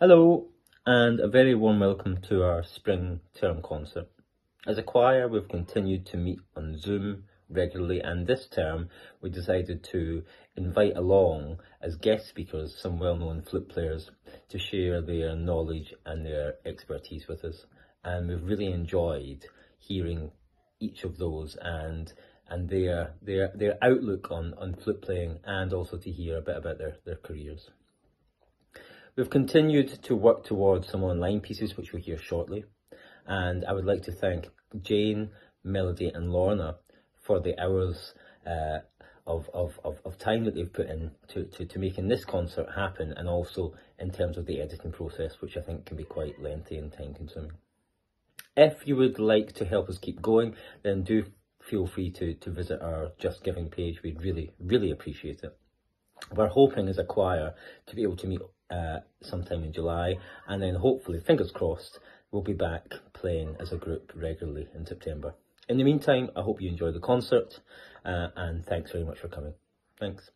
Hello, and a very warm welcome to our spring term concert. As a choir, we've continued to meet on Zoom regularly, and this term we decided to invite along as guest speakers some well known flute players to share their knowledge and their expertise with us. And we've really enjoyed hearing each of those and and their their their outlook on, on flute playing and also to hear a bit about their, their careers. We've continued to work towards some online pieces, which we'll hear shortly. And I would like to thank Jane, Melody, and Lorna for the hours uh, of, of, of, of, time that they've put in to, to, to making this concert happen, and also in terms of the editing process, which I think can be quite lengthy and time consuming. If you would like to help us keep going, then do feel free to, to visit our Just Giving page. We'd really, really appreciate it. We're hoping as a choir to be able to meet uh, sometime in July, and then hopefully, fingers crossed, we'll be back playing as a group regularly in September. In the meantime, I hope you enjoy the concert, uh, and thanks very much for coming. Thanks.